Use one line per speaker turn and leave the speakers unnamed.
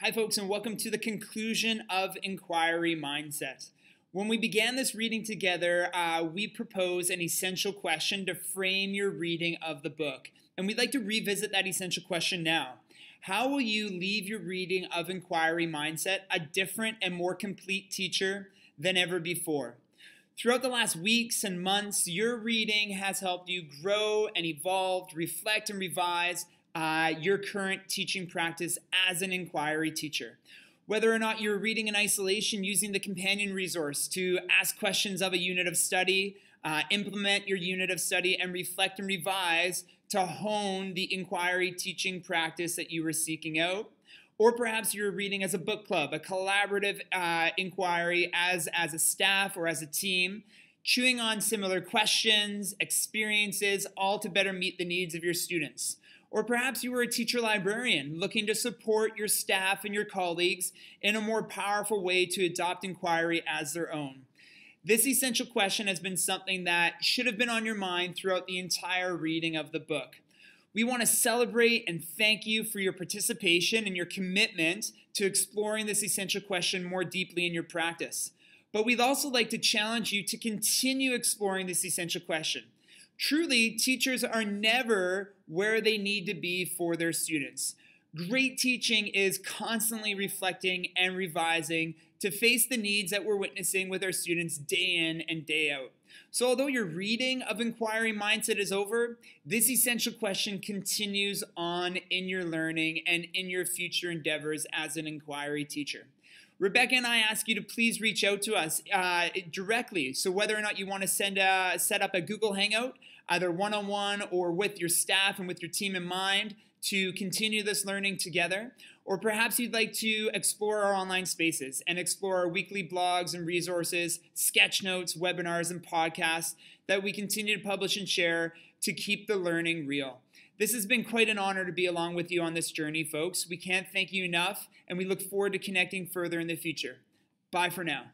Hi, folks, and welcome to the conclusion of Inquiry Mindset. When we began this reading together, uh, we proposed an essential question to frame your reading of the book. And we'd like to revisit that essential question now. How will you leave your reading of Inquiry Mindset a different and more complete teacher than ever before? Throughout the last weeks and months, your reading has helped you grow and evolve, reflect and revise uh, your current teaching practice as an inquiry teacher. Whether or not you're reading in isolation using the companion resource to ask questions of a unit of study, uh, implement your unit of study, and reflect and revise to hone the inquiry teaching practice that you were seeking out. Or perhaps you're reading as a book club, a collaborative uh, inquiry as, as a staff or as a team, chewing on similar questions, experiences, all to better meet the needs of your students. Or perhaps you were a teacher librarian looking to support your staff and your colleagues in a more powerful way to adopt inquiry as their own. This essential question has been something that should have been on your mind throughout the entire reading of the book. We want to celebrate and thank you for your participation and your commitment to exploring this essential question more deeply in your practice. But we'd also like to challenge you to continue exploring this essential question. Truly, teachers are never where they need to be for their students. Great teaching is constantly reflecting and revising to face the needs that we're witnessing with our students day in and day out. So, although your reading of inquiry mindset is over, this essential question continues on in your learning and in your future endeavors as an inquiry teacher. Rebecca and I ask you to please reach out to us uh, directly. So whether or not you want to send a, set up a Google Hangout, either one-on-one or with your staff and with your team in mind, to continue this learning together, or perhaps you'd like to explore our online spaces and explore our weekly blogs and resources, sketch notes, webinars, and podcasts that we continue to publish and share to keep the learning real. This has been quite an honor to be along with you on this journey, folks. We can't thank you enough, and we look forward to connecting further in the future. Bye for now.